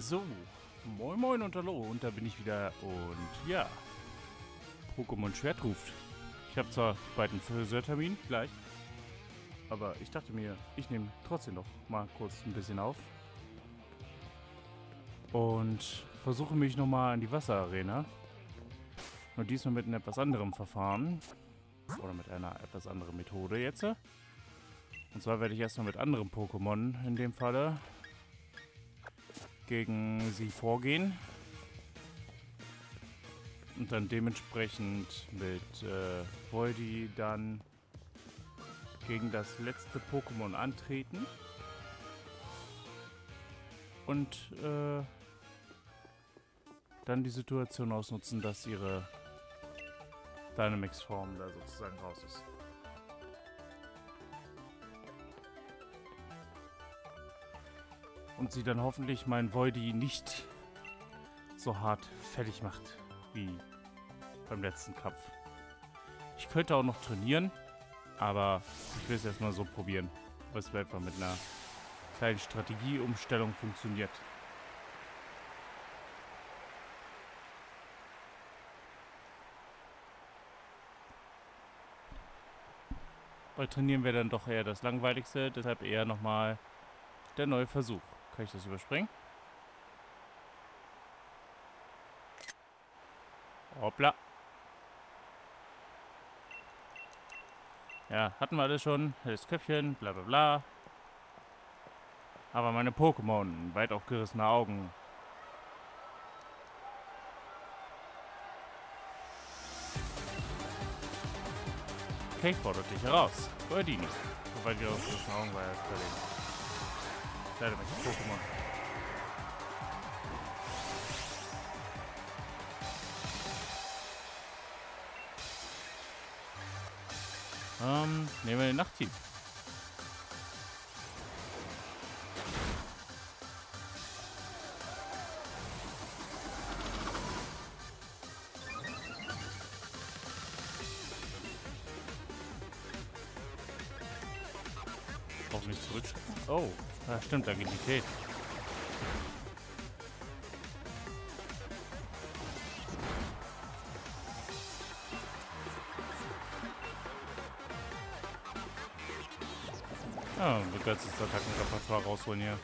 So, moin moin und hallo und da bin ich wieder und ja, Pokémon Schwert ruft. Ich habe zwar bald einen Friseurtermin, gleich, aber ich dachte mir, ich nehme trotzdem noch mal kurz ein bisschen auf und versuche mich nochmal an die Wasserarena. Und diesmal mit einem etwas anderem Verfahren oder mit einer etwas anderen Methode jetzt. Und zwar werde ich erstmal mit anderen Pokémon in dem Falle gegen sie vorgehen. Und dann dementsprechend mit äh, Voldi dann gegen das letzte Pokémon antreten. Und äh, dann die Situation ausnutzen, dass ihre Dynamax-Form da sozusagen raus ist. Und sie dann hoffentlich mein Voidy nicht so hart fertig macht wie beim letzten Kampf. Ich könnte auch noch trainieren, aber ich will es erstmal so probieren, was einfach mit einer kleinen Strategieumstellung funktioniert. Weil trainieren wir dann doch eher das Langweiligste, deshalb eher nochmal der neue Versuch. Kann ich das überspringen? Hoppla. Ja, hatten wir alles schon. Helles Köpfchen, bla bla bla. Aber meine Pokémon, weit aufgerissene Augen. Okay, fordert dich heraus. Goldini. Wobei die aufgerissene Augen war ja völlig. Leider mit Pokémon. Ähm, nehmen wir den Nachtteam. Ja, ein begrenztes Attackenrepertoire rausholen hier.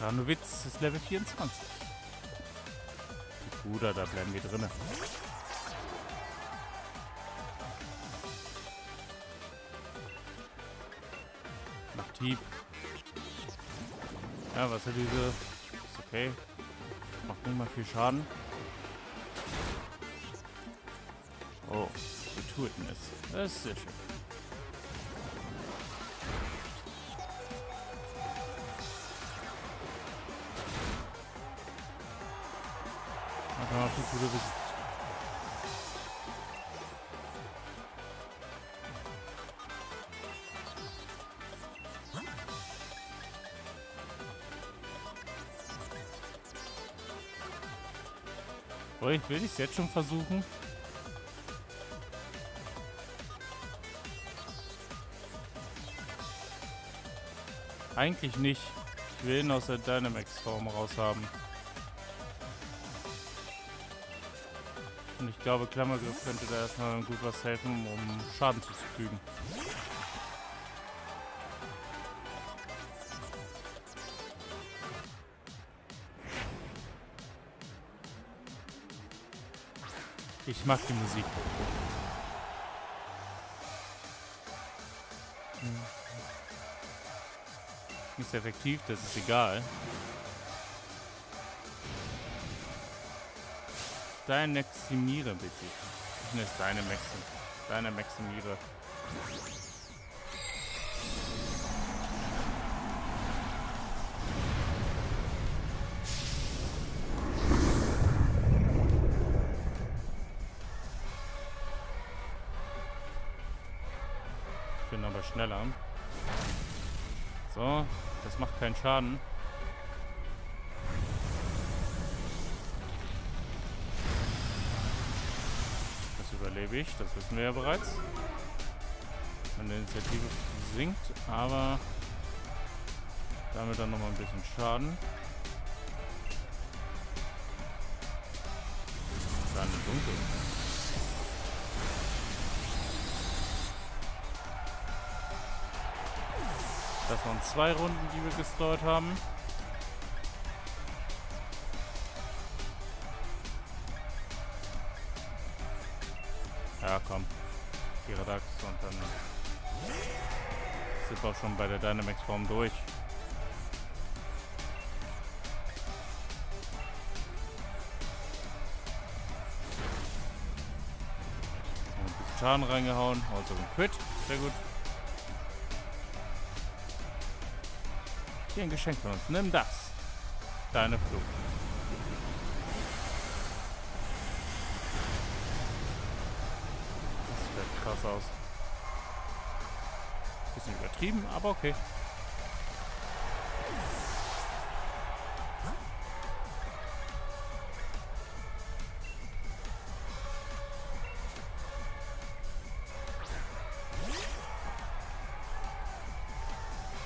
Ranowitz ist Level 24. Bruder, da bleiben wir drinnen. Macht Hieb. Ja, was hat diese? Ist okay. Macht nicht mal viel Schaden. Oh, Returtness. Das ist sehr schön. Gute Wissen. Oh, ich will es jetzt schon versuchen. Eigentlich nicht. Ich will ihn aus der Dynamax-Form raus haben. Und ich glaube, Klammergriff könnte da erstmal gut was helfen, um Schaden zuzufügen. Ich mag die Musik. Hm. Ist effektiv, das ist egal. Dein Maximiere, bitte. Ich nenne es deine Maxim. Deine Maximiere. Ich bin aber schneller. So, das macht keinen Schaden. Ewig, das wissen wir ja bereits. Meine Initiative sinkt, aber damit dann nochmal ein bisschen Schaden. Kleine Dunkel. Das waren zwei Runden, die wir gesteuert haben. Ja, komm. Gyarados und dann sind wir auch schon bei der Dynamax-Form durch. Ein bisschen Schaden reingehauen. Also ein Crit. Sehr gut. Hier ein Geschenk von uns. Nimm das. Deine Flucht. Krass aus. Bisschen übertrieben, aber okay.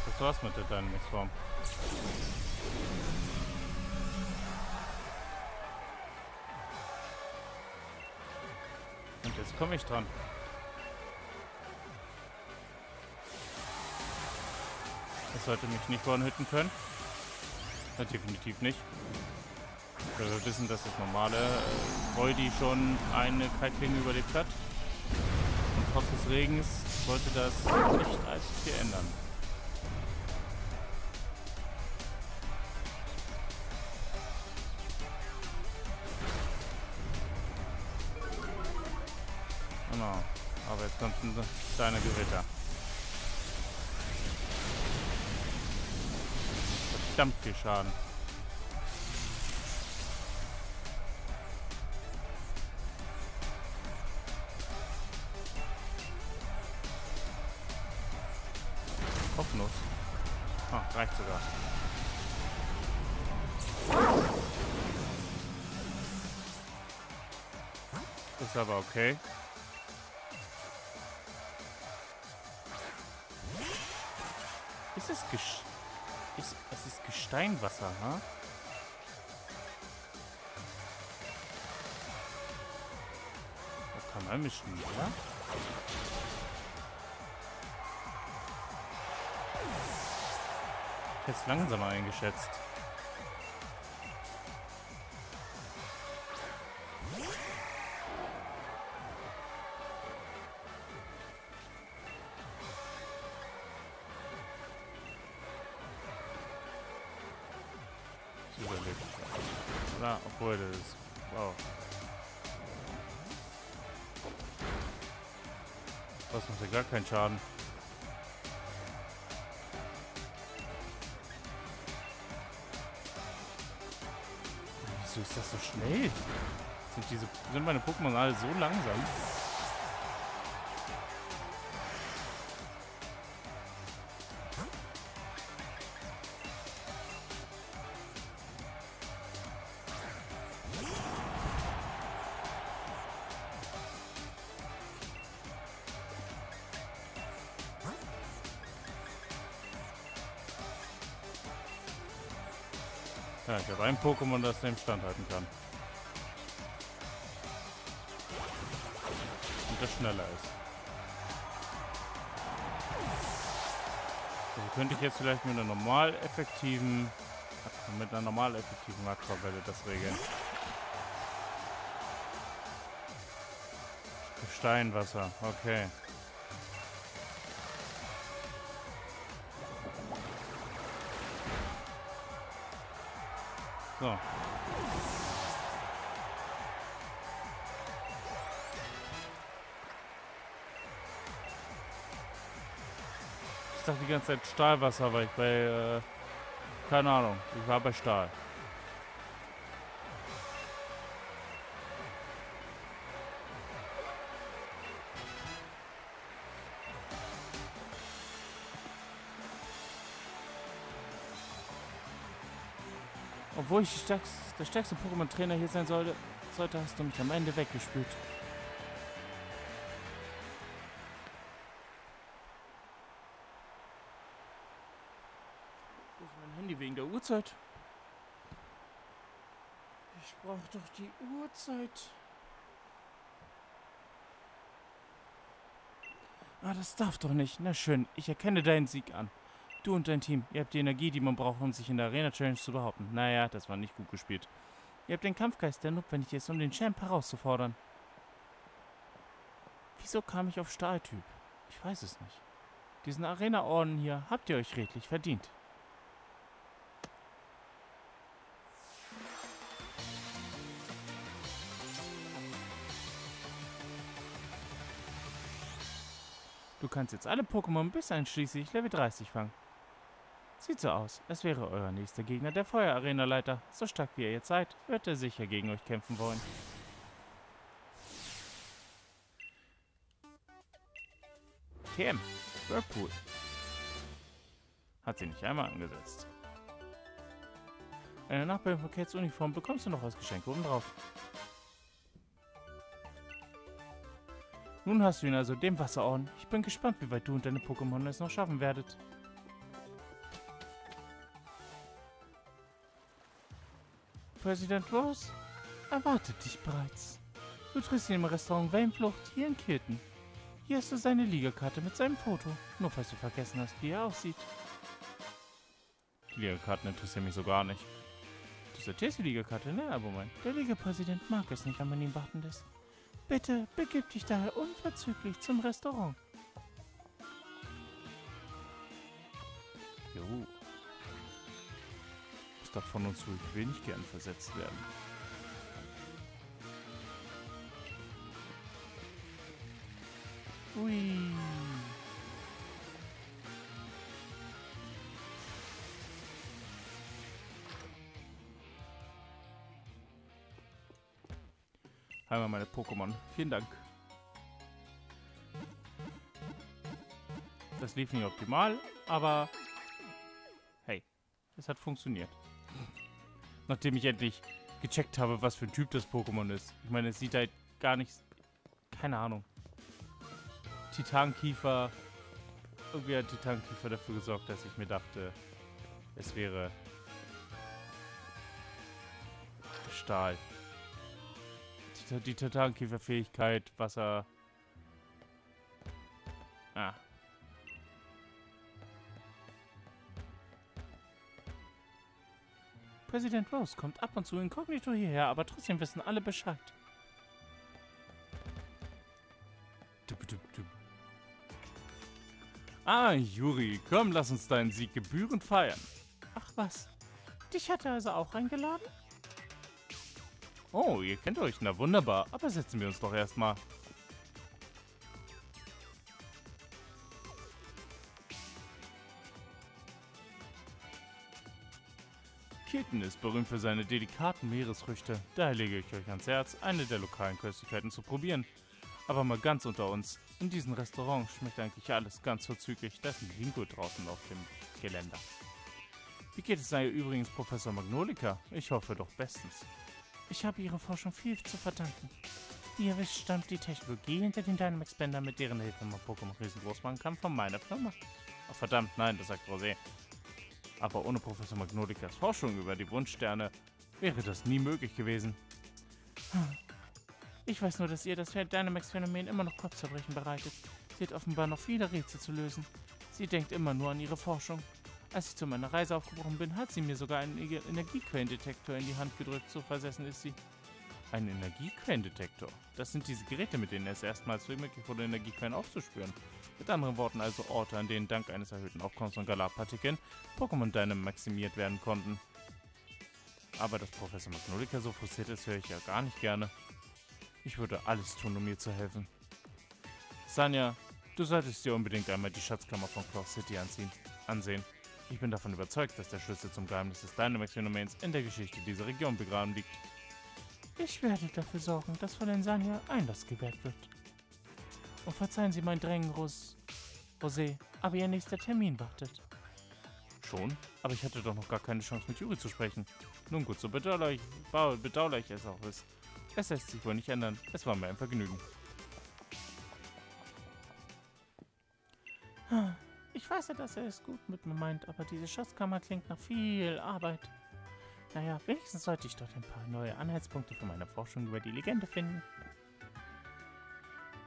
Das war's mit der Dynamics-Form. Und jetzt komme ich dran. Das sollte mich nicht one-hitten können. Ja, definitiv nicht. Weil wir wissen, dass das normale äh, Voldi schon eine Kalklinge überlebt hat. Und trotz des Regens sollte das nicht allzu viel ändern. Verdammt viel Schaden. Kopfnuss. Ah, reicht sogar. Ist aber okay. Ist es gesch Gesteinwasser, ha? Oh, Kanal mischen, ja? Ich hätte es langsamer eingeschätzt. Keinen Schaden. Wieso ist das so schnell? Sind diese sind meine Pokémon alle so langsam? Pokémon, das dem standhalten kann. Und das schneller ist. Also könnte ich jetzt vielleicht mit einer normal effektiven mit einer normal effektiven Aquavelle das regeln. Steinwasser, okay. So. Ich dachte die ganze Zeit Stahlwasser, weil ich bei, äh, keine Ahnung, ich war bei Stahl. Obwohl ich stärkste, der stärkste Pokémon-Trainer hier sein sollte, sollte, hast du mich am Ende weggespült. Wo ist mein Handy wegen der Uhrzeit? Ich brauche doch die Uhrzeit. Ah, das darf doch nicht. Na schön, ich erkenne deinen Sieg an. Du und dein Team, ihr habt die Energie, die man braucht, um sich in der Arena Challenge zu behaupten. Naja, das war nicht gut gespielt. Ihr habt den Kampfgeist, der notwendig ist, um den Champ herauszufordern. Wieso kam ich auf Stahltyp? Ich weiß es nicht. Diesen Arena-Orden hier habt ihr euch redlich verdient. Du kannst jetzt alle Pokémon bis einschließlich Level 30 fangen. Sieht so aus, als wäre euer nächster Gegner der Feuer-Arena-Leiter. So stark wie ihr jetzt seid, wird er sicher gegen euch kämpfen wollen. TM, Whirlpool. Hat sie nicht einmal angesetzt. Eine Nachbildung von Kates Uniform bekommst du noch als Geschenk obendrauf. Nun hast du ihn also, dem Wasserorden. Ich bin gespannt, wie weit du und deine Pokémon es noch schaffen werdet. Präsident Rose erwartet dich bereits. Du triffst ihn im Restaurant Wellenflucht hier in Kirten. Hier hast du seine Ligakarte mit seinem Foto. Nur falls du vergessen hast, wie er aussieht. Die Ligakarten interessieren mich so gar nicht. Du sortierst die Ligakarte, ne, Moment. Der Ligapräsident mag es nicht, wenn man ihn warten lässt. Bitte begib dich daher unverzüglich zum Restaurant. Da von uns ruhig wenig gern versetzt werden. Ui. Einmal meine Pokémon. Vielen Dank. Das lief nicht optimal, aber hey, es hat funktioniert. Nachdem ich endlich gecheckt habe, was für ein Typ das Pokémon ist. Ich meine, es sieht halt gar nicht... Keine Ahnung. Titankiefer... Irgendwie hat Titankiefer dafür gesorgt, dass ich mir dachte, es wäre Stahl die Titankiefer-Fähigkeit, Wasser. Präsident Rose kommt ab und zu inkognito hierher, aber trotzdem wissen alle Bescheid. Ah, Juri, komm, lass uns deinen Sieg gebührend feiern. Ach was, dich hat er also auch eingeladen? Oh, ihr kennt euch. Na wunderbar. Aber setzen wir uns doch erstmal. Kitten ist berühmt für seine delikaten Meeresfrüchte. Daher lege ich euch ans Herz, eine der lokalen Köstlichkeiten zu probieren. Aber mal ganz unter uns. In diesem Restaurant schmeckt eigentlich alles ganz vorzüglich. Da ist ein Bingo draußen auf dem Geländer. Wie geht es sei übrigens Professor Magnolika? Ich hoffe doch bestens. Ich habe ihrer Forschung viel zu verdanken. Ihr wisst, stammt die Technologie hinter den Dynamax Bänder, mit deren Hilfe man Pokémon riesengroß machen kann, von meiner Firma. Oh, verdammt, nein, das sagt Rosé. Aber ohne Professor Magnolikas Forschung über die Wunschsterne wäre das nie möglich gewesen. Ich weiß nur, dass ihr das Dynamax-Phänomen immer noch Kopfzerbrechen bereitet. Sie hat offenbar noch viele Rätsel zu lösen. Sie denkt immer nur an ihre Forschung. Als ich zu meiner Reise aufgebrochen bin, hat sie mir sogar einen Energiequellendetektor in die Hand gedrückt. So versessen ist sie. Ein Energiequellendetektor? Das sind diese Geräte, mit denen es erstmals möglich wurde, Energiequellen aufzuspüren. Mit anderen Worten also Orte, an denen dank eines erhöhten Aufkommens von Galarpartikeln Pokémon Dynam maximiert werden konnten. Aber dass Professor Magnolika so frustriert ist, höre ich ja gar nicht gerne. Ich würde alles tun, um ihr zu helfen. Sanja, du solltest dir unbedingt einmal die Schatzkammer von Cloud City anziehen, ansehen. Ich bin davon überzeugt, dass der Schlüssel zum Geheimnis des Dynamax-Phänomens in der Geschichte dieser Region begraben liegt. Ich werde dafür sorgen, dass von den Sanja Einlass gewährt wird. Und verzeihen Sie mein Drängen, Ros Rosé, aber Ihr nächster Termin wartet. Schon? Aber ich hatte doch noch gar keine Chance, mit Juri zu sprechen. Nun gut, so bedauerlich, bedauerlich es auch ist. Es lässt sich wohl nicht ändern. Es war mir ein Vergnügen. Ich weiß ja, dass er es gut mit mir meint, aber diese Schatzkammer klingt nach viel Arbeit. Naja, wenigstens sollte ich dort ein paar neue Anhaltspunkte für meine Forschung über die Legende finden.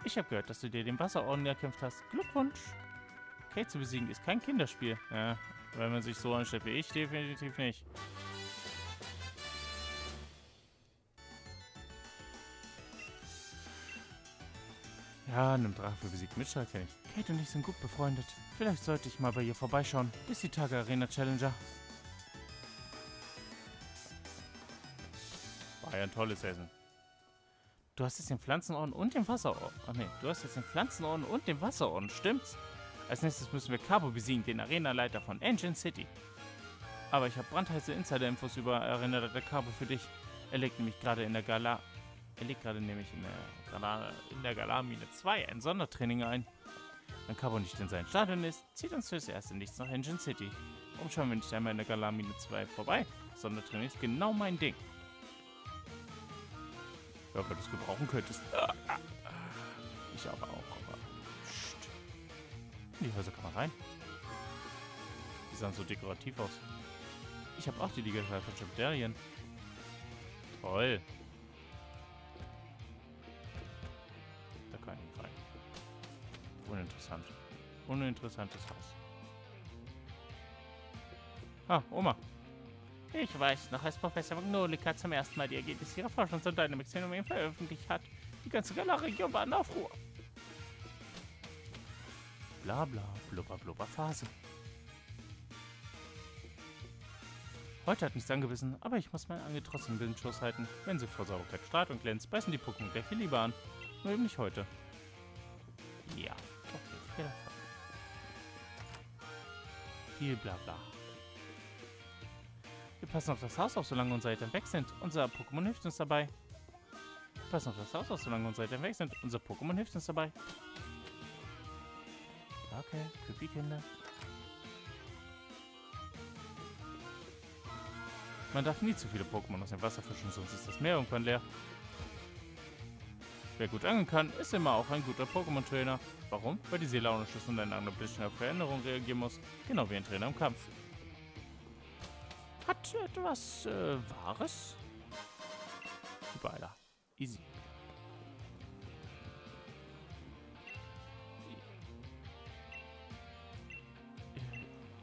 Ich habe gehört, dass du dir den Wasserorden erkämpft hast. Glückwunsch! Kate zu besiegen ist kein Kinderspiel. Ja, wenn man sich so anstellt wie ich, definitiv nicht. Ja, einem Drache besiegt Mitchell kenne ich. Kate und ich sind gut befreundet. Vielleicht sollte ich mal bei ihr vorbeischauen. Bis die Tage Arena Challenger. War ja ein tolles Essen. Du hast jetzt den Pflanzenorden und den Wasserorden. Ach nee, du hast jetzt den Pflanzenorden und den Wasserorden, stimmt's? Als nächstes müssen wir Cabo besiegen, den Arenaleiter von Engine City. Aber ich habe brandheiße Insider-Infos über Arenaleiter Cabo für dich. Er legt nämlich gerade in der Gala... Er legt gerade nämlich in der, Gala, in der Galamine 2 ein Sondertraining ein. Wenn Cabo nicht in seinem Stadion ist, zieht uns fürs Erste nichts nach Engine City. Warum schauen wir nicht einmal in der Galamine 2 vorbei? Sondertraining ist genau mein Ding. Ja, weil du es gebrauchen könntest. Ich aber auch, aber... Psst. In die Häuser kann man rein. Die sahen so dekorativ aus. Ich habe auch die Liga von Chapterien. Toll. Da kann ich nicht rein. Uninteressant. Uninteressantes Haus. Ah, Oma. Ich weiß noch, als Professor Magnolika zum ersten Mal die Ergebnisse ihrer Forschungs- und Dynamics-Phänomen veröffentlicht hat. Die ganze Galar-Region war in Aufruhr. Bla bla, blubber blubber Phase. Heute hat nichts angebissen, aber ich muss mein Ange trotzdem den Schuss halten. Wenn sie vor Sauberkeit strahlt und glänzt, beißen die Pokémon gleich viel lieber an. Nur eben nicht heute. Ja, okay, viel Erfolg. Viel bla bla. Wir passen auf das Haus auf, solange unsere Eltern weg sind. Unser Pokémon hilft uns dabei. Wir passen auf das Haus auf, solange unsere Eltern weg sind. Unser Pokémon hilft uns dabei. Okay, creepy Kinder. Man darf nie zu viele Pokémon aus dem Wasser fischen, sonst ist das Meer irgendwann leer. Wer gut angeln kann, ist immer auch ein guter Pokémon-Trainer. Warum? Weil die Seele auch und ein anderer bisschen auf Veränderungen reagieren muss. Genau wie ein Trainer im Kampf. Hat etwas äh, Wahres? Überall da. Easy.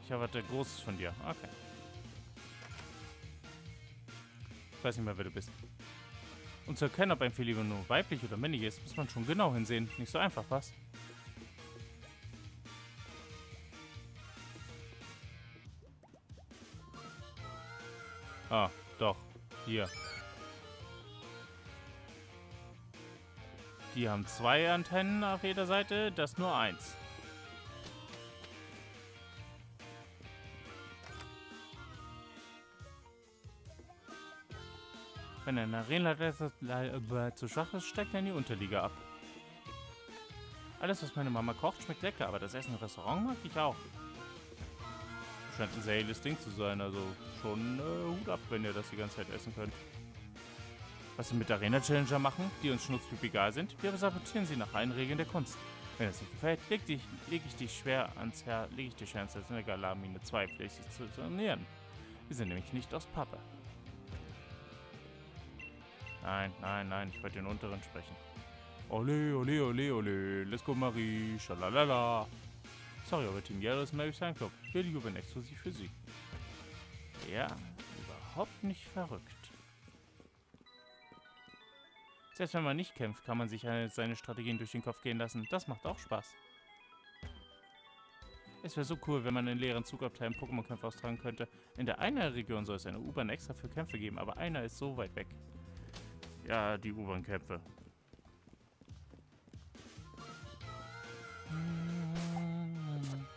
Ich erwarte Großes von dir. Okay. Ich weiß nicht mehr, wer du bist. Um zu erkennen, ob ein Feligo nur weiblich oder männlich ist, muss man schon genau hinsehen. Nicht so einfach, was? Ah, doch. Hier. Die haben zwei Antennen auf jeder Seite, das nur eins. Wenn ein Arenaleiter zu schwach ist, steigt er in die Unterliga ab. Alles, was meine Mama kocht, schmeckt lecker, aber das Essen im Restaurant mag ich auch. Scheint ein sehr helles Ding zu sein, also schon äh, Hut ab, wenn ihr das die ganze Zeit essen könnt. Was wir mit Arena Challenger machen, die uns schnutzpiep egal sind, wir sabotieren sie nach allen Regeln der Kunst. Wenn es nicht gefällt, leg, dich, leg ich dich schwer ans Herz, leg ich dich schwer ans Herz, in der Galamine 2 fleißig zu trainieren. Wir sind nämlich nicht aus Pappe. Nein, nein, nein, ich wollte den unteren sprechen. Ole, ole, ole, ole, let's go Marie, schalalala. Sorry, aber Team Yellow ist Mary Sign Club. Ich will die Jubeln exklusiv für sie. Ja, überhaupt nicht verrückt. Selbst wenn man nicht kämpft, kann man sich seine Strategien durch den Kopf gehen lassen. Das macht auch Spaß. Es wäre so cool, wenn man in leeren Zugabteilen Pokémon-Kämpfe austragen könnte. In der einen Region soll es eine U-Bahn extra für Kämpfe geben, aber einer ist so weit weg. Ja, die U-Bahn-Kämpfe.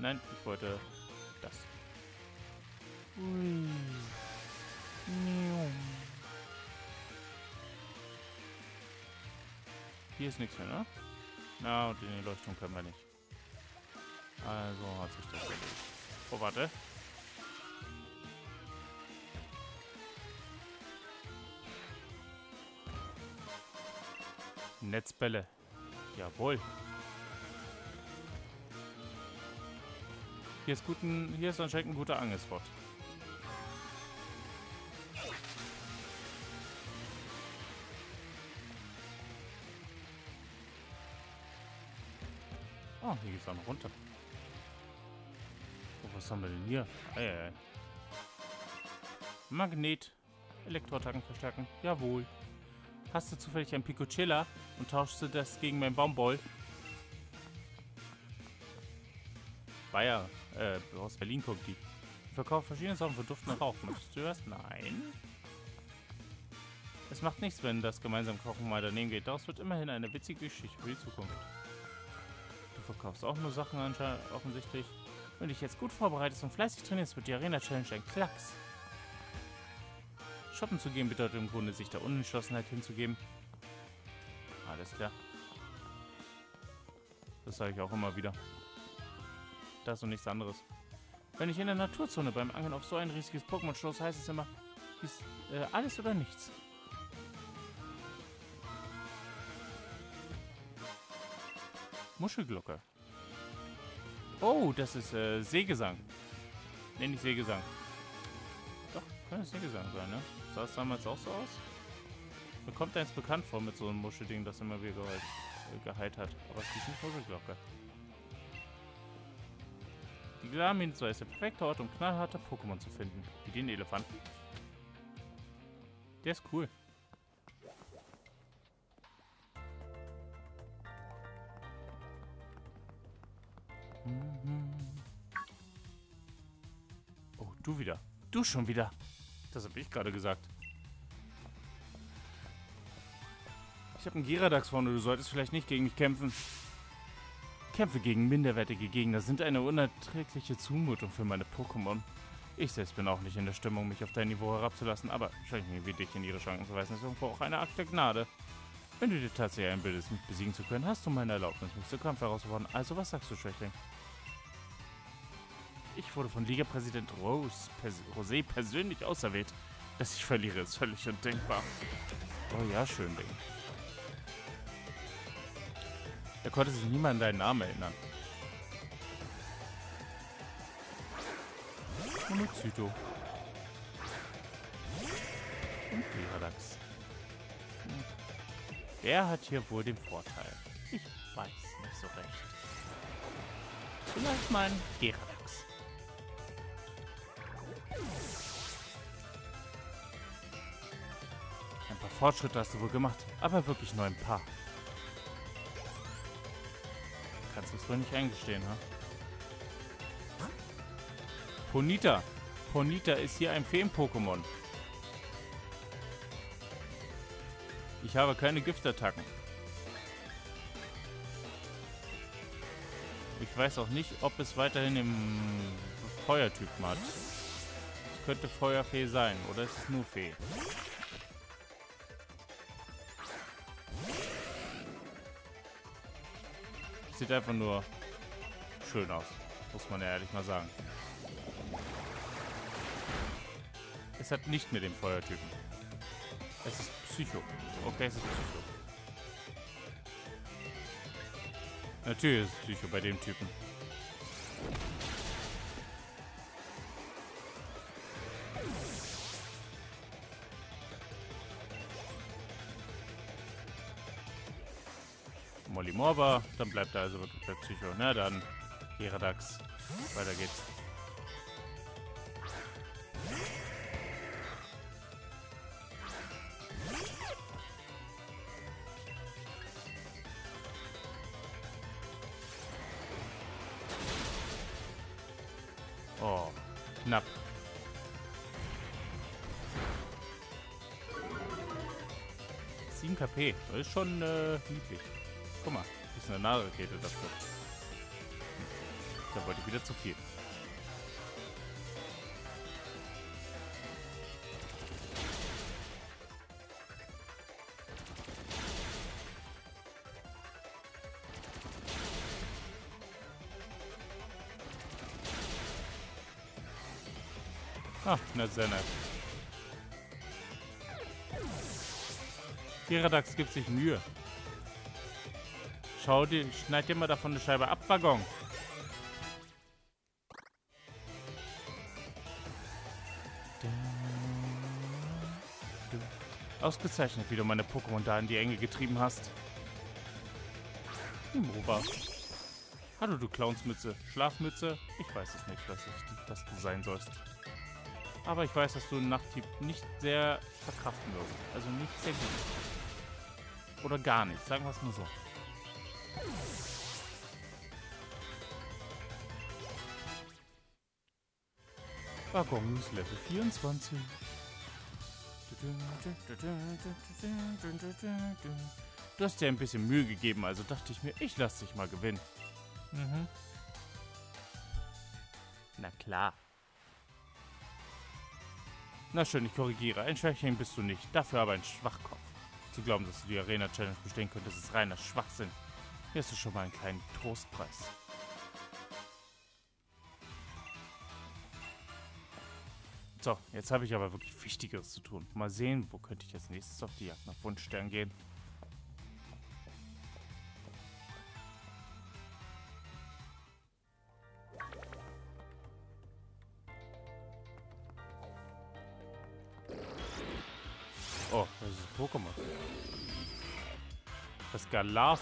Nein, ich wollte das. Ui. Hier ist nichts mehr, ne? Na, und in die Leuchtung können wir nicht. Also hat sich das erledigt. Oh, warte. Netzbälle. Jawohl. Hier ist, guten, hier ist anscheinend ein guter Angelspot. Oh, hier geht's auch noch runter. Oh, was haben wir denn hier? Ei, ei. Magnet. Elektroattacken verstärken. Jawohl. Hast du zufällig ein Picocilla und tauschst du das gegen meinen Baumball? Bayer, äh, aus Berlin kommt die. Die verkauft verschiedene Sorten von duftenden Rauch. Möchtest du das? Nein. Es macht nichts, wenn das gemeinsam Kochen mal daneben geht. Daraus wird immerhin eine witzige Geschichte für die Zukunft. Du verkaufst auch nur Sachen anscheinend offensichtlich. Wenn du dich jetzt gut vorbereitest und fleißig trainierst, wird die Arena Challenge ein Klacks. Shoppen zu gehen bedeutet im Grunde, sich der Unentschlossenheit hinzugeben. Alles klar. Das sage ich auch immer wieder. Das und nichts anderes. Wenn ich in der Naturzone beim Angeln auf so ein riesiges Pokémon stoße, heißt es immer, ist äh, alles oder nichts. Muschelglocke. Oh, das ist äh, Seegesang. Nee, nicht Seegesang. Doch, könnte Seegesang sein, ne? Sah es damals auch so aus? Mir kommt eins bekannt vor mit so einem Muschelding, das immer wieder geheilt, äh, geheilt hat. Aber es ist nicht Muschelglocke. Die Glamin-Insel ist der perfekte Ort, um knallharte Pokémon zu finden. Wie den Elefanten. Der ist cool. Oh, du wieder. Du schon wieder. Das habe ich gerade gesagt. Ich habe einen Giradax vorne. Du solltest vielleicht nicht gegen mich kämpfen. Kämpfe gegen minderwertige Gegner sind eine unerträgliche Zumutung für meine Pokémon. Ich selbst bin auch nicht in der Stimmung, mich auf dein Niveau herabzulassen, aber Schwächen wie dich in ihre Schranken zu weisen, ist irgendwo auch eine Akt der Gnade. Wenn du dir tatsächlich einbildest, mich besiegen zu können, hast du meine Erlaubnis, mich zur Kampf herauszufordern. Also, was sagst du, Schwächling? Ich wurde von Liga-Präsident Rose Pers Rosé persönlich auserwählt. Dass ich verliere, ist völlig undenkbar. Oh ja, schön Ding. Er konnte sich niemand an deinen Namen erinnern. Monozyto. Und Gyarados. Wer hat hier wohl den Vorteil? Ich weiß nicht so recht. Vielleicht mein Gyarados. Ein paar Fortschritte hast du wohl gemacht, aber wirklich nur ein paar. Kannst du es wohl nicht eingestehen, ha? Ponita. Ponita ist hier ein Feen-Pokémon. Ich habe keine Giftattacken. Ich weiß auch nicht, ob es weiterhin im Feuertypen hat. Es könnte Feuerfee sein, oder ist es nur Fee? Sieht einfach nur schön aus, muss man ja ehrlich mal sagen. Es hat nicht mehr den Feuertypen. Es ist Psycho. Okay, es ist Psycho. Natürlich ist es Psycho bei dem Typen. Morba, dann bleibt er also wirklich bei Psycho. Na dann, Geradax. Weiter geht's. Oh, knapp. KP, das ist schon äh, niedlich. Guck mal, ist eine Nahrakete dafür. Da wollte ich wieder zu viel. Ah, na sehr nett. Geradax gibt sich Mühe. Schau dir, schneid dir mal davon eine Scheibe ab, Waggon. Ausgezeichnet, wie du meine Pokémon da in die Enge getrieben hast. Hm, Imroba. Hallo, du Clownsmütze. Schlafmütze? Ich weiß es nicht, was, ich, was du sein sollst. Aber ich weiß, dass du einen Nachttyp nicht sehr verkraften wirst. Also nicht sehr gut. Oder gar nicht, sagen wir es mal so. Waggons Level 24. Du hast dir ein bisschen Mühe gegeben, also dachte ich mir, ich lasse dich mal gewinnen. Mhm. Na klar. Na schön, ich korrigiere. Ein Schwächling bist du nicht, dafür aber ein Schwachkopf. Zu glauben, dass du die Arena-Challenge bestehen könntest, ist reiner Schwachsinn. Hier hast du schon mal einen kleinen Trostpreis. So, jetzt habe ich aber wirklich Wichtigeres zu tun. Mal sehen, wo könnte ich als nächstes auf die Jagd nach Wunschstern gehen. Oh, das ist ein Pokémon. Das Galar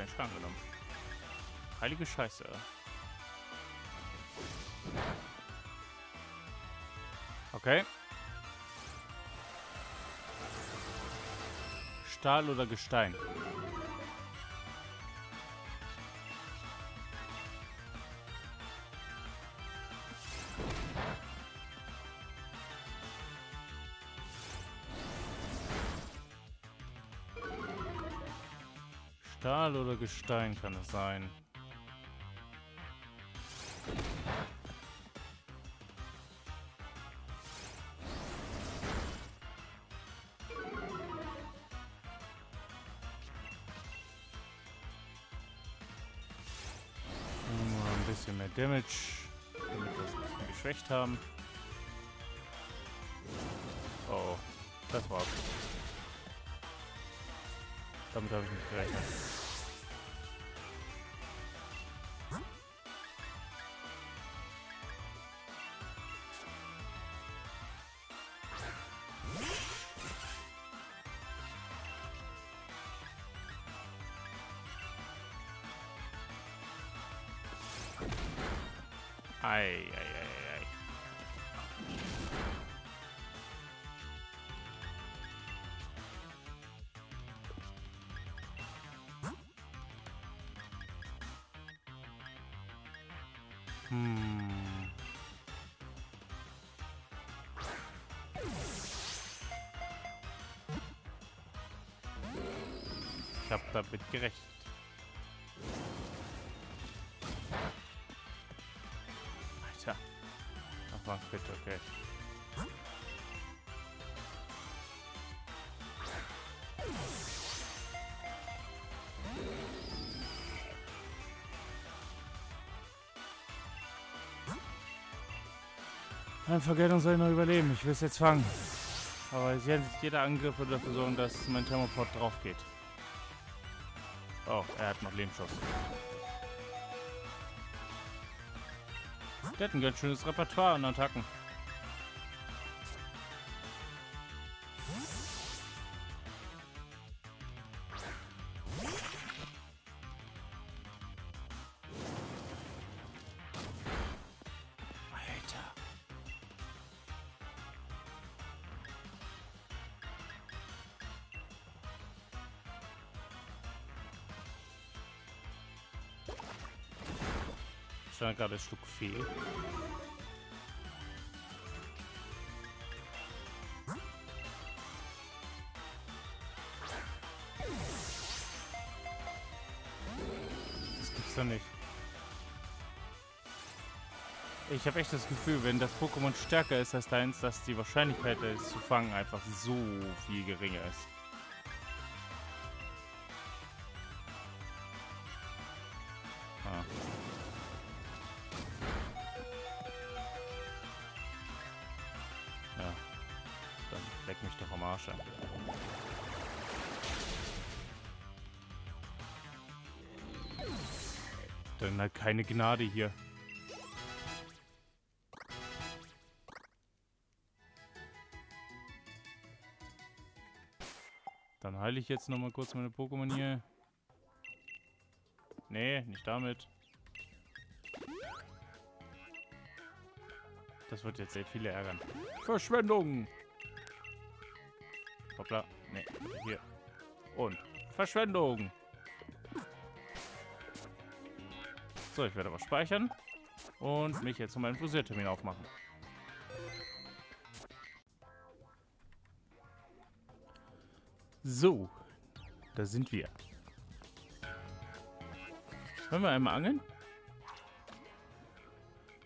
keinen Schaden genommen. Heilige Scheiße. Okay. Stahl oder Gestein? Gestein kann es sein. Ein bisschen mehr Damage, damit wir es ein bisschen geschwächt haben. Oh, das war's. Damit habe ich nicht gerechnet. Ei, ei, ei, ei. Hm. Ich hab damit gerechnet. Alter. Ein Crit, okay. Meine Vergeltung soll ich noch überleben. Ich will es jetzt fangen. Aber jetzt jeder Angriff wird dafür sorgen, dass mein Thermopod drauf geht. Oh, er hat noch Lebensschuss. Der hat ein ganz schönes Repertoire an Attacken. Gerade Schluck Fee. Das gibt's doch nicht. Ich habe echt das Gefühl, wenn das Pokémon stärker ist als deins, dass die Wahrscheinlichkeit, es zu fangen, einfach so viel geringer ist. Keine Gnade hier. Dann heile ich jetzt nochmal kurz meine Pokémon hier. Nee, nicht damit. Das wird jetzt sehr viele ärgern. Verschwendung! Hoppla. Nee, hier. Und Verschwendung! So, ich werde aber speichern und mich jetzt um meinen Friseurtermin aufmachen. So, da sind wir. Wollen wir einmal angeln?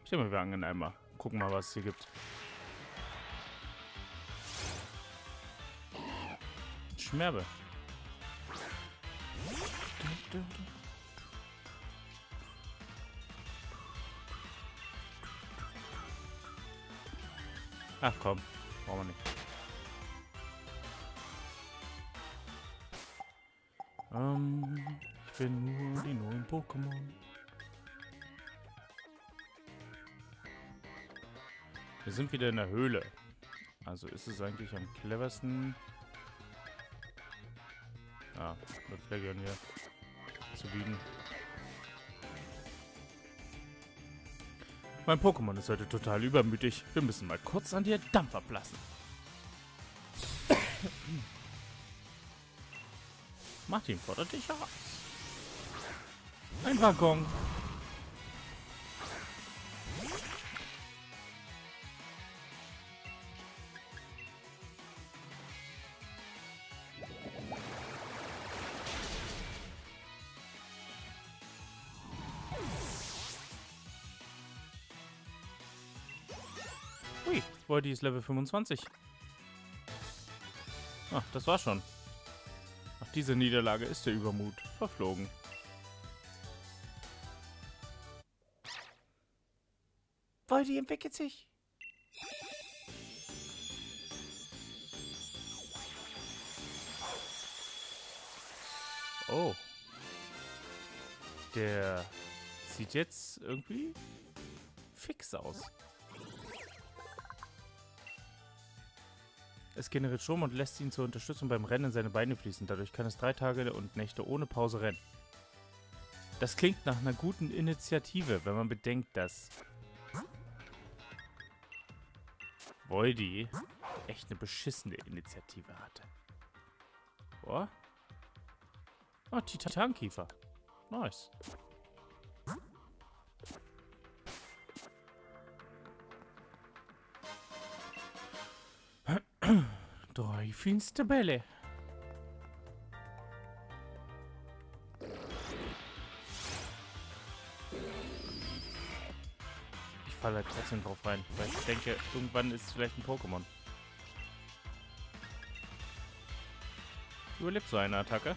Ich denke mal, wir angeln einmal. Gucken mal, was es hier gibt. Schmerbe. Ach komm, brauchen wir nicht. Ähm, ich will nur die neuen Pokémon. Wir sind wieder in der Höhle. Also ist es eigentlich am cleversten... Ah, mit Flegion hier zu bieten. Mein Pokémon ist heute total übermütig. Wir müssen mal kurz an dir Dampf ablassen. Martin fordert dich heraus. Ein Waggon. Ui, Voldy ist Level 25. Ach, das war schon. Nach dieser Niederlage ist der Übermut verflogen. Voldy entwickelt sich. Oh. Der sieht jetzt irgendwie fix aus. Es generiert Strom und lässt ihn zur Unterstützung beim Rennen in seine Beine fließen. Dadurch kann es drei Tage und Nächte ohne Pause rennen. Das klingt nach einer guten Initiative, wenn man bedenkt, dass Voidy echt eine beschissene Initiative hatte. Boah. Oh, Titankiefer. Nice. Drei finste Bälle. Ich falle halt trotzdem drauf rein, weil ich denke, irgendwann ist es vielleicht ein Pokémon. Überlebt so eine Attacke?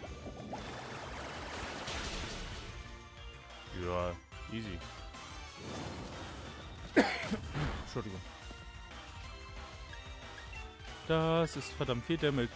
Ja, easy. Entschuldigung. Das ist verdammt viel Damage.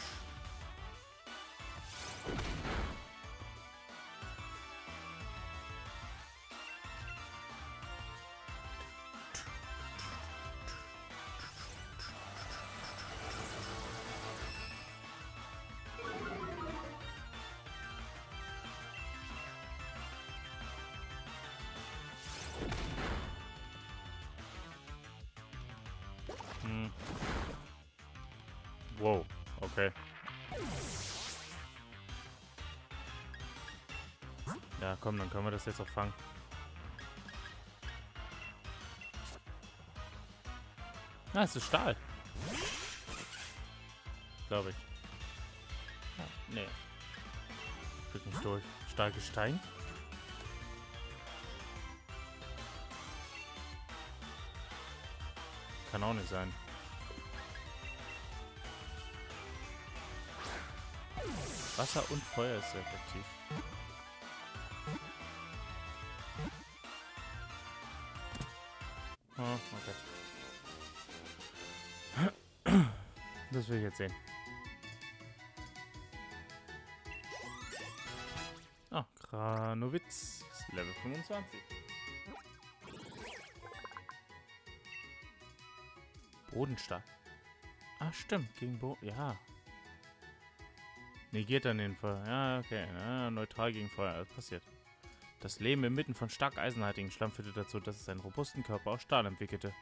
Können wir das jetzt auch fangen. Ah, es ist Stahl. Glaube ich. Ah, nee. Geht nicht durch. Stahlgestein? Kann auch nicht sein. Wasser und Feuer ist sehr effektiv. Jetzt sehen. Ah, Kranowitz. Level 25. Bodenstark. Ah, stimmt. Gegen Bo... Ja. Negiert dann den Feuer. Ja, okay. Ja, neutral gegen Feuer. Das passiert. Das Leben inmitten von stark eisenhaltigen Schlamm führte dazu, dass es einen robusten Körper aus Stahl entwickelte.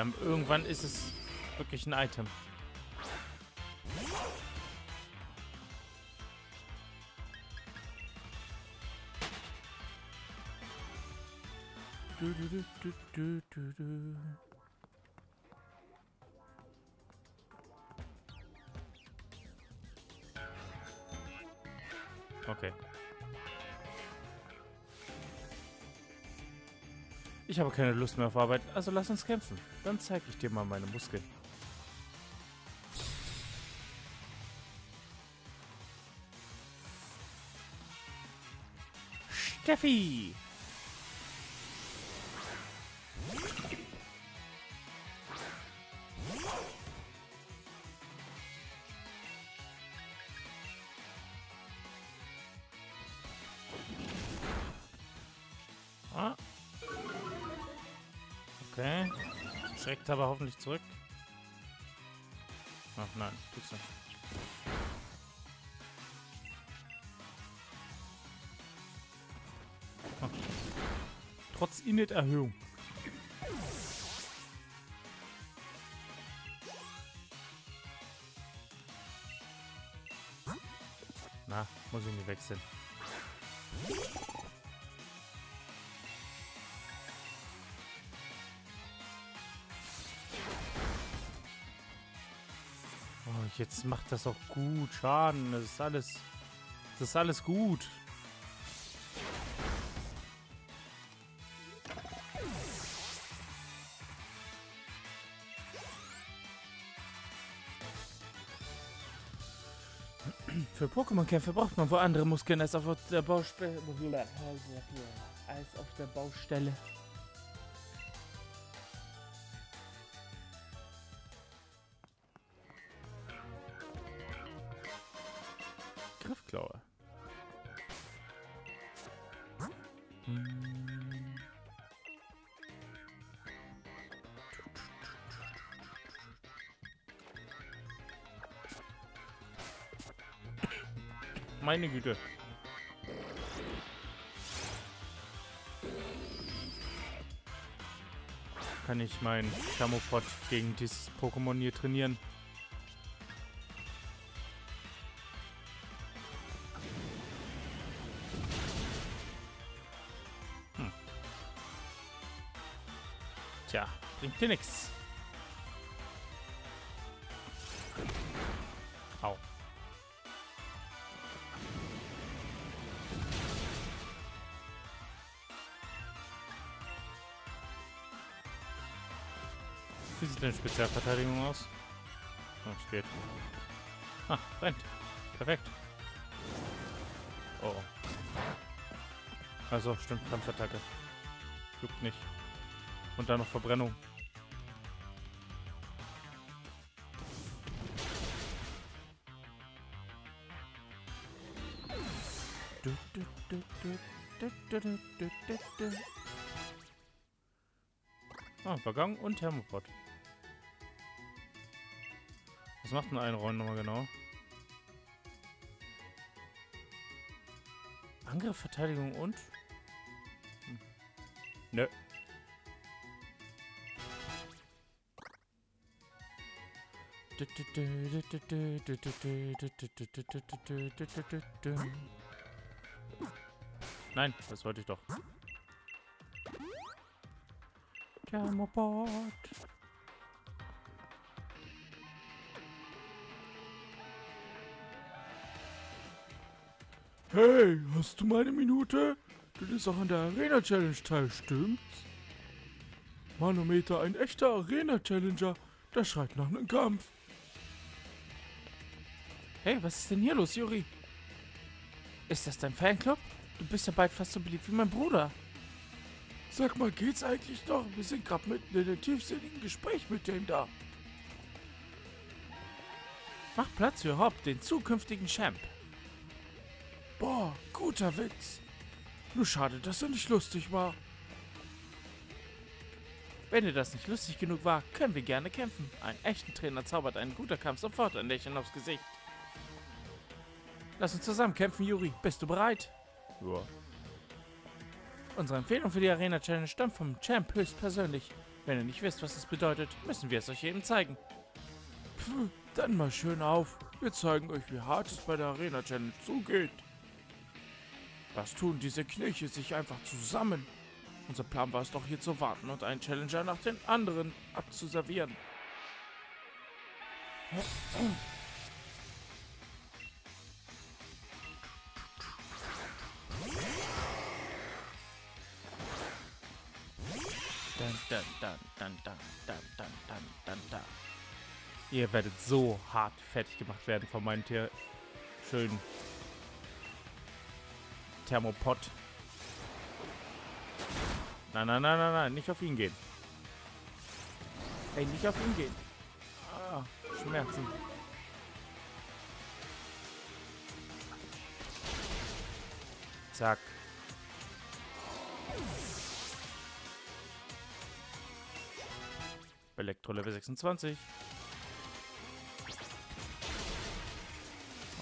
Ähm, irgendwann ist es wirklich ein Item. Du, du, du. Okay. Ich habe keine Lust mehr auf Arbeit, also lass uns kämpfen. Dann zeige ich dir mal meine Muskeln. Steffi! Schreckt aber hoffentlich zurück. Ach nein, tut's nicht. Ach. Trotz Init-Erhöhung. Na, muss ich nicht wechseln. Jetzt macht das auch gut Schaden. Das ist alles. Das ist alles gut. Für Pokémon-Kämpfe braucht man wohl andere Muskeln als auf der Baustelle. Als auf der Baustelle. Meine Güte. Kann ich meinen Thermopod gegen dieses Pokémon hier trainieren? Hm. Tja, bringt dir nix. denn Spezialverteidigung aus? Oh, es geht. Ah, brennt. Perfekt. Oh. Also, stimmt, Kampfattacke. Juckt nicht. Und dann noch Verbrennung. Ah, Vergangen und Thermopod. Was macht denn ein Rollen nochmal genau? Angriff, Verteidigung und? Hm. Nö. Nein, das wollte ich doch. Thermopod. Hey, hast du mal eine Minute? Du nimmst auch an der Arena Challenge teil, stimmt's? Manometer, ein echter Arena Challenger, der schreit nach einem Kampf. Hey, was ist denn hier los, Juri? Ist das dein Fanclub? Du bist ja bald fast so beliebt wie mein Bruder. Sag mal, geht's eigentlich noch? Wir sind gerade mitten in einem tiefsinnigen Gespräch mit dem da. Mach Platz für Hopp, den zukünftigen Champ. Guter Witz. Nur schade, dass er nicht lustig war. Wenn dir das nicht lustig genug war, können wir gerne kämpfen. Ein echten Trainer zaubert ein guter Kampf sofort ein Lächeln aufs Gesicht. Lass uns zusammen kämpfen, Juri. Bist du bereit? Ja. Unsere Empfehlung für die Arena Challenge stammt vom Champ höchstpersönlich. Wenn ihr nicht wisst, was es bedeutet, müssen wir es euch eben zeigen. Pff, dann mal schön auf. Wir zeigen euch, wie hart es bei der Arena Challenge zugeht. Was tun diese Knöche sich einfach zusammen? Unser Plan war es doch hier zu warten und einen Challenger nach dem anderen abzuservieren. Dun, dun, dun, Ihr werdet so hart fertig gemacht werden von meinen Tier Schön. Thermopod. Nein, nein, nein, nein, nein, nicht auf ihn gehen. Ey, nicht auf ihn gehen. Ah, Schmerzen. Zack. Elektro Level 26.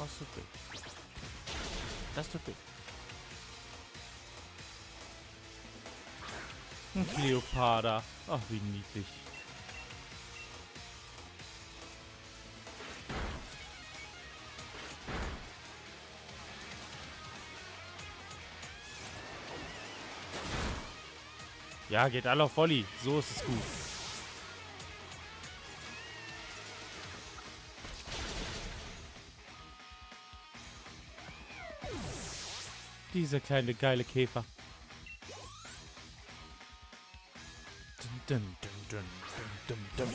Oh, weh. Das tut weh. Ein Kleopada. Ach, wie niedlich. Ja, geht alle auf Volley. So ist es gut. Dieser kleine geile Käfer. Dun, dun, dun.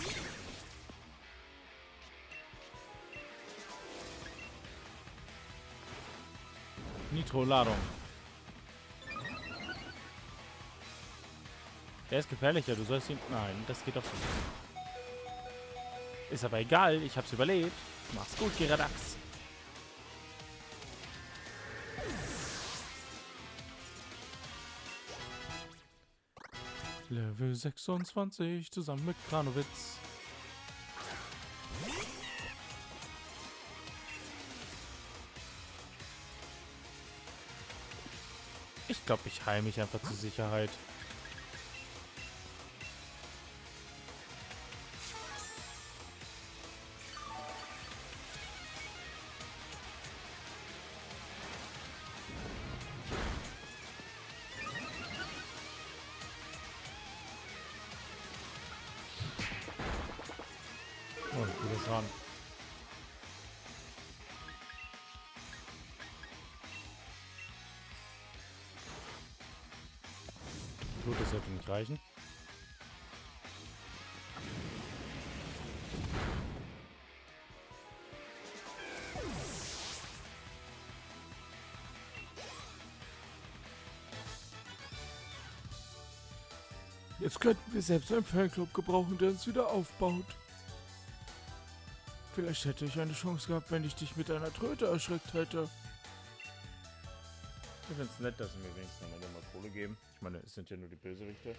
Nitro-Ladung. Der ist gefährlicher, du sollst ihn... Nein, das geht doch nicht. Ist aber egal, ich hab's überlebt. Mach's gut, Geradax. Level 26 zusammen mit Kranowitz. Ich glaube, ich heile mich einfach zur Sicherheit. Jetzt könnten wir selbst einen Fanclub gebrauchen, der uns wieder aufbaut. Vielleicht hätte ich eine Chance gehabt, wenn ich dich mit einer Tröte erschreckt hätte. Ich finde es nett, dass sie mir wenigstens Ende mal Kohle geben. Ich meine, es sind ja nur die Bösewichte.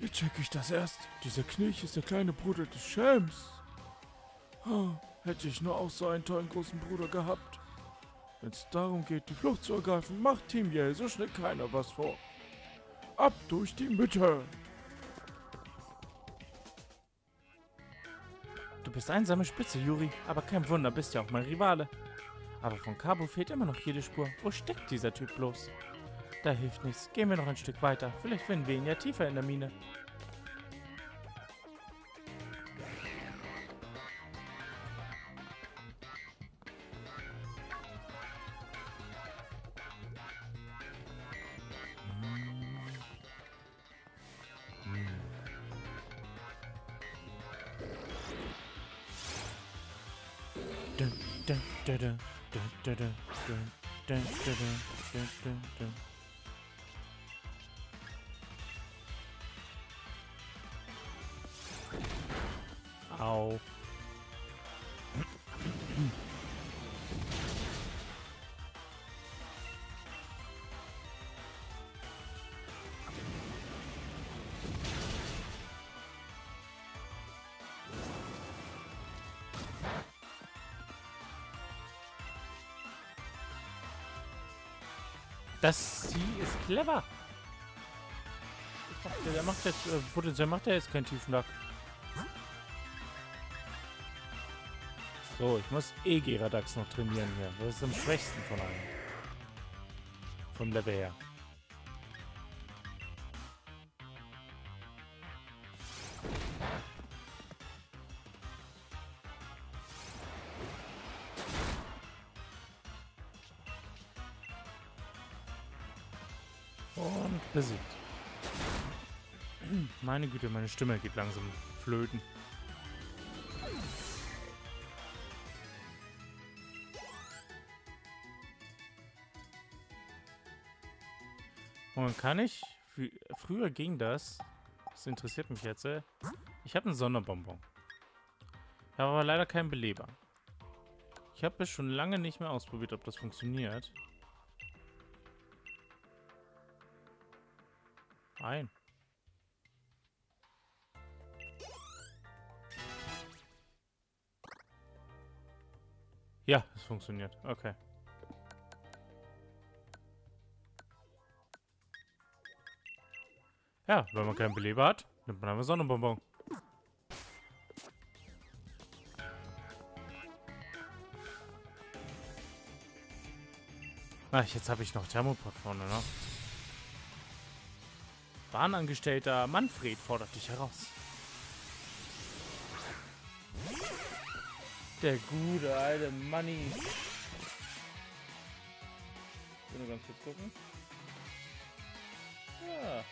Wie check ich das erst? Dieser Knilch ist der kleine Bruder des Shams. Ah, hätte ich nur auch so einen tollen großen Bruder gehabt. Wenn es darum geht, die Flucht zu ergreifen, macht Team Yell so schnell keiner was vor. Ab durch die Mitte! Du bist einsame Spitze, Juri, aber kein Wunder, bist ja auch mein Rivale. Aber von Cabo fehlt immer noch jede Spur. Wo steckt dieser Typ bloß? Da hilft nichts. Gehen wir noch ein Stück weiter. Vielleicht finden wir ihn ja tiefer in der Mine. Das sie ist clever. Dachte, der macht jetzt, äh, potenziell macht er jetzt keinen tiefen Duck. So, ich muss Geradax noch trainieren hier. Das ist am schwächsten von allen. Vom Level her. Meine Güte, meine Stimme geht langsam flöten. Und kann ich... Früher ging das. Das interessiert mich jetzt. Ich habe einen Sonderbonbon. Ich habe aber leider keinen Beleber. Ich habe es schon lange nicht mehr ausprobiert, ob das funktioniert. Nein. Ja, es funktioniert. Okay. Ja, wenn man keinen Beleber hat, nimmt man einfach Sonnenbonbon. Ach, jetzt habe ich noch Thermopod vorne, ne? Bahnangestellter Manfred fordert dich heraus. Der gute alte Manni. Ich will nur ganz kurz gucken. Ja.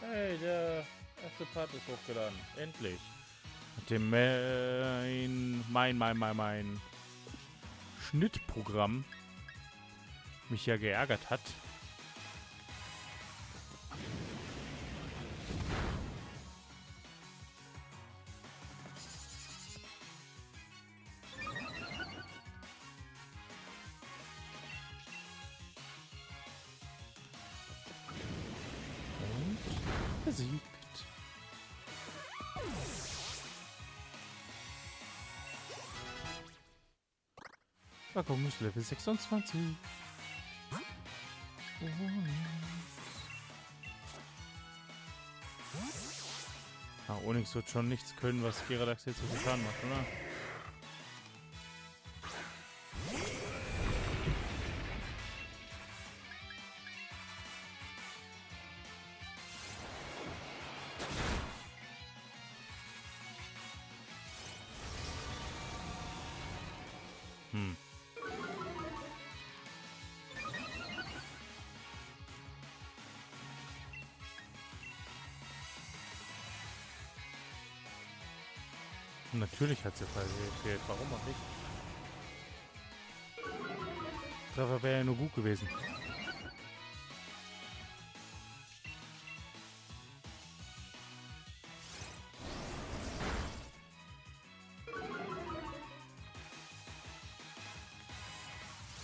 Hey, der erste Part ist hochgeladen. Endlich. Nachdem mein, mein, mein, mein, mein Schnittprogramm mich ja geärgert hat. Waggon ist Level 26. Ah, Onyx wird schon nichts können, was Geradax jetzt so getan macht, oder? Natürlich hat sie gefehlt. Warum auch nicht? Treffer wäre ja nur gut gewesen.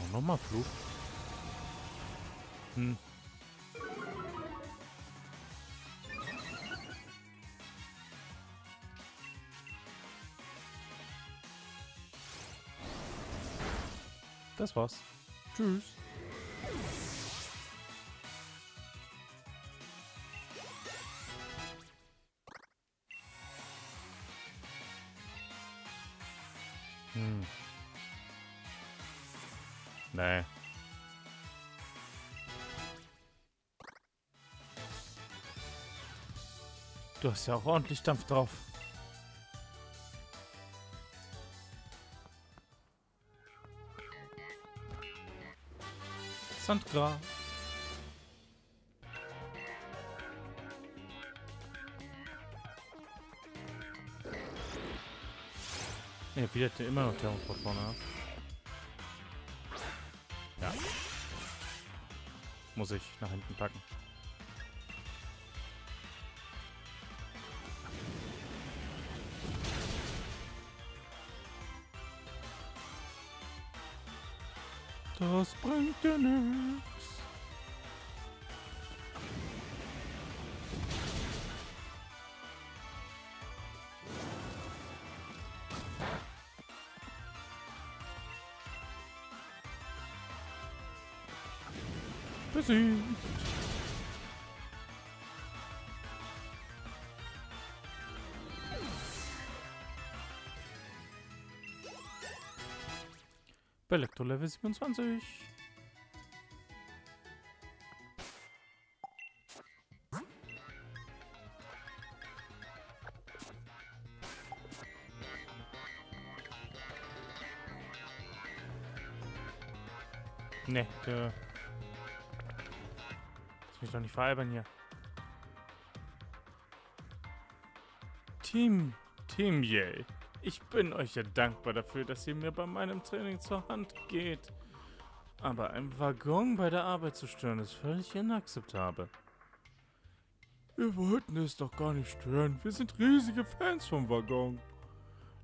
Oh, nochmal Flug. War's. Tschüss. Hm. Nee. Du hast ja auch ordentlich Dampf drauf. Sandgra. Ja, wieder immer noch Thermoport vorne. ne? Ja. Muss ich nach hinten packen. Das bringt dir Elektro Level 27. Ne, der... Lass mich doch nicht veralbern hier. Team, Team Yay. Ich bin euch ja dankbar dafür, dass ihr mir bei meinem Training zur Hand geht. Aber einen Waggon bei der Arbeit zu stören, ist völlig inakzeptabel. Wir wollten es doch gar nicht stören. Wir sind riesige Fans vom Waggon.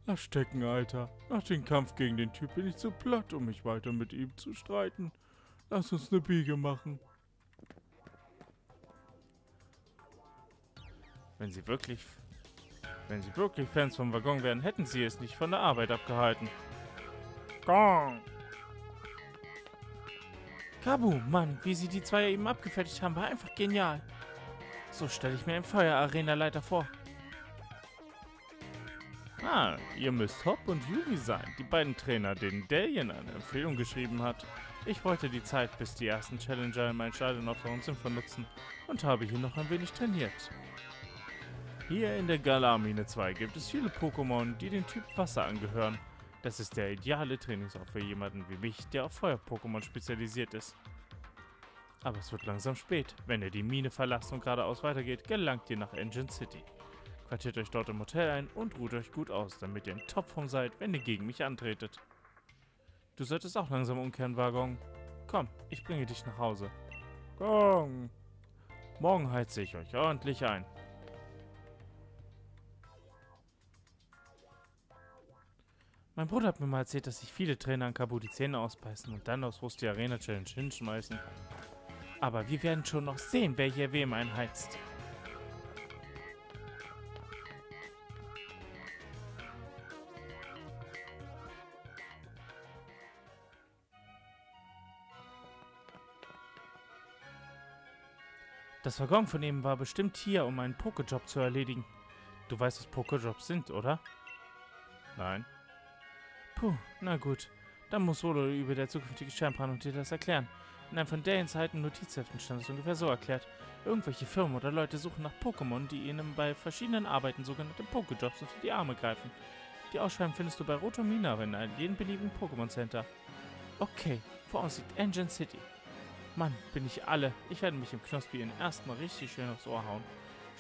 Lass stecken, Alter. Nach dem Kampf gegen den Typ bin ich zu platt, um mich weiter mit ihm zu streiten. Lass uns eine Biege machen. Wenn sie wirklich... Wenn sie wirklich Fans vom Waggon wären, hätten sie es nicht von der Arbeit abgehalten. Gong! Kabu, Mann, wie sie die zwei eben abgefertigt haben, war einfach genial. So stelle ich mir einen Feuerarena-Leiter vor. Ah, ihr müsst Hop und Yuri sein, die beiden Trainer, denen Dalian eine Empfehlung geschrieben hat. Ich wollte die Zeit, bis die ersten Challenger in mein Stadion aufgehauen sind, vernutzen und habe hier noch ein wenig trainiert. Hier in der Galar-Mine 2 gibt es viele Pokémon, die dem Typ Wasser angehören. Das ist der ideale Trainingsort für jemanden wie mich, der auf Feuer-Pokémon spezialisiert ist. Aber es wird langsam spät. Wenn ihr die Mine verlasst und geradeaus weitergeht, gelangt ihr nach Engine City. Quartiert euch dort im Hotel ein und ruht euch gut aus, damit ihr in Topform seid, wenn ihr gegen mich antretet. Du solltest auch langsam umkehren, Waggon. Komm, ich bringe dich nach Hause. Gong! Morgen heize ich euch ordentlich ein. Mein Bruder hat mir mal erzählt, dass sich viele Trainer an Kabu die Zähne ausbeißen und dann aus Rusty Arena Challenge hinschmeißen. Aber wir werden schon noch sehen, wer hier wem einheizt. Das Waggon von ihm war bestimmt hier, um einen Pokejob zu erledigen. Du weißt, was Pokejobs sind, oder? Nein. Puh, na gut. Dann muss Solo über der zukünftige Sternbrand dir das erklären. In einem von Dalians alten Notizheften stand es ungefähr so erklärt. Irgendwelche Firmen oder Leute suchen nach Pokémon, die ihnen bei verschiedenen Arbeiten sogenannte Pokejobs unter die Arme greifen. Die Ausschreibung findest du bei Rotomina in jedem beliebigen Pokémon Center. Okay, vor uns liegt Engine City. Mann, bin ich alle. Ich werde mich im Knospi erstmal richtig schön aufs Ohr hauen.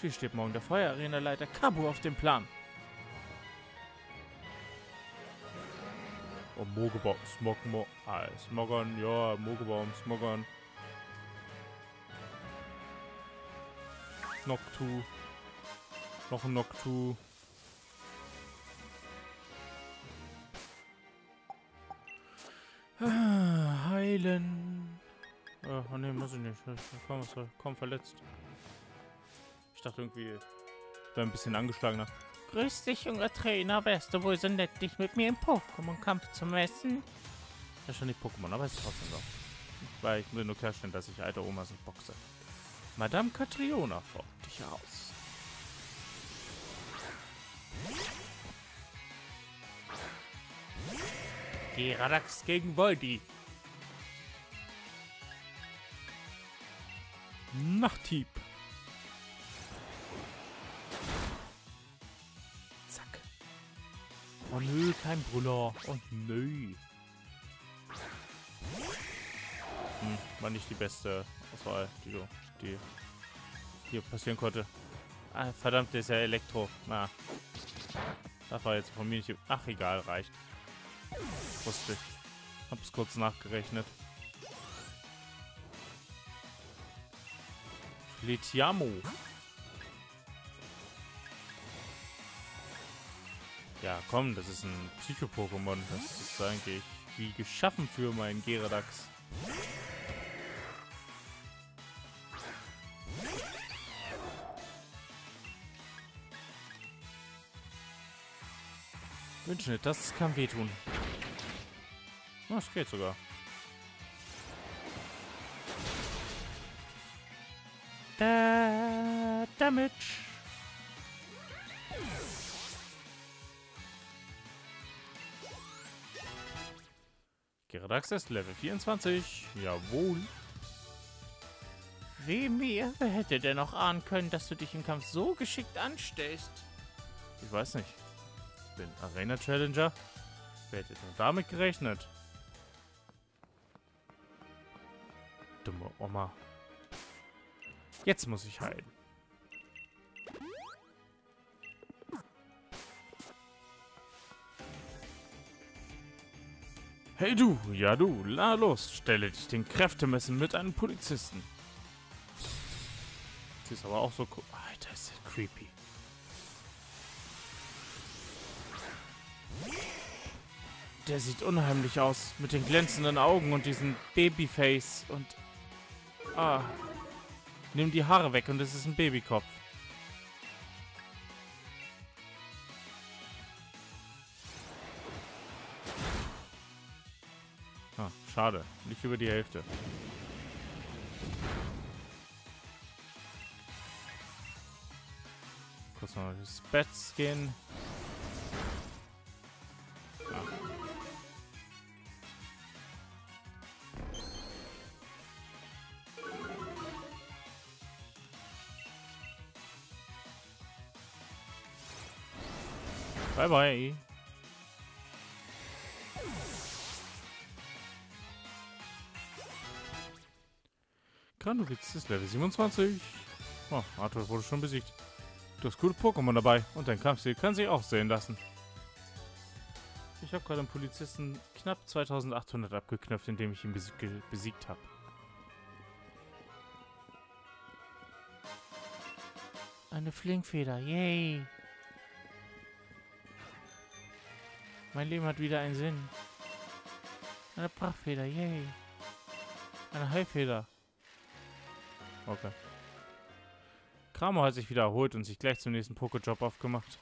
Schließlich steht morgen der Feuerarena-Leiter Kabu auf dem Plan. Oh, Mogebaum, Smogmo, ah, Smoggern, ja, Mogebaum, Smoggern. Noctu. Noch ein Noctu. Ah, heilen. Äh, oh ne, muss ich nicht. Ich komm, komm verletzt. Ich dachte irgendwie, ich wäre ein bisschen angeschlagener. Grüß dich, junger Trainer. Wärst du wohl so nett, dich mit mir im Pokémon-Kampf zu messen? Ist schon nicht Pokémon, aber ist trotzdem so. Weil ich will nur klarstellen, dass ich alte Omas nicht boxe. Madame Catriona fordert dich aus. Geradax gegen Voldi. Nachthieb. Oh nö, kein Brüller. Oh nö. Hm, war nicht die beste Auswahl, die, die hier passieren konnte. Ah, verdammt, der ist ja Elektro. Na. Das war jetzt von mir nicht... Ach, egal, reicht. Wusste ich. Hab's kurz nachgerechnet. Fletiamo. Ja, komm, das ist ein Psycho-Pokémon. Das ist eigentlich wie geschaffen für meinen Geradax. Wünschnitt, das kann wehtun. Es geht sogar. Da, Damage. Geradax ist Level 24. Jawohl. Weh mir, wer hätte denn noch ahnen können, dass du dich im Kampf so geschickt anstellst? Ich weiß nicht. Ich bin Arena Challenger. Wer hätte denn damit gerechnet? Dumme Oma. Jetzt muss ich heilen. Hey du, ja du, na los, stelle dich den Kräftemessen mit einem Polizisten. Sie ist aber auch so cool. Alter, ist das creepy. Der sieht unheimlich aus. Mit den glänzenden Augen und diesem Babyface und... Ah. Nimm die Haare weg und es ist ein Babykopf. Schade. Nicht über die Hälfte. Kurz noch das Bat-Skin. Ah. Bye bye. Granulitz ist Level 27. Oh, Arthur wurde schon besiegt. Du hast gute Pokémon dabei und dein Kampfstil kann sich auch sehen lassen. Ich habe gerade einen Polizisten knapp 2800 abgeknöpft, indem ich ihn besieg besiegt habe. Eine Flinkfeder, yay! Mein Leben hat wieder einen Sinn. Eine Prachtfeder, yay! Eine Heilfeder. Okay. Kramo hat sich wieder erholt und sich gleich zum nächsten Pokejob aufgemacht.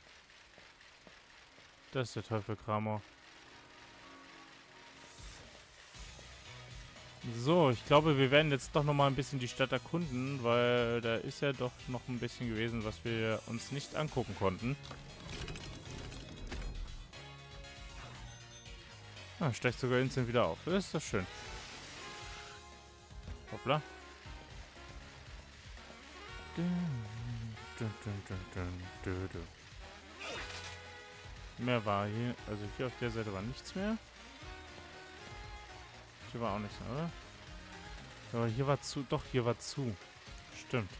Das ist der Teufel Kramo. So, ich glaube, wir werden jetzt doch noch mal ein bisschen die Stadt erkunden, weil da ist ja doch noch ein bisschen gewesen, was wir uns nicht angucken konnten. Ah, steigt sogar instant wieder auf. Das ist doch schön. Hoppla. Mehr war hier. Also hier auf der Seite war nichts mehr. Hier war auch nichts mehr, oder? Aber hier war zu. Doch, hier war zu. Stimmt.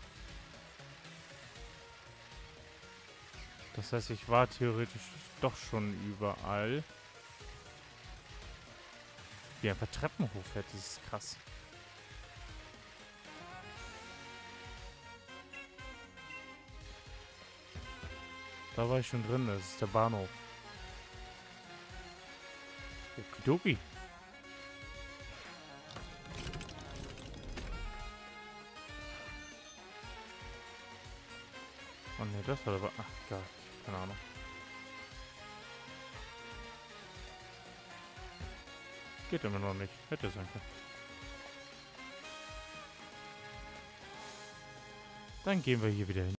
Das heißt, ich war theoretisch doch schon überall. Wie einfach Treppen hochfährt, das ist krass. Da war ich schon drin, das ist der Bahnhof. Okidoki. Oh ne, das war aber... Ach Gott, keine Ahnung. Geht immer noch nicht. Hätte sein können. Dann gehen wir hier wieder hin.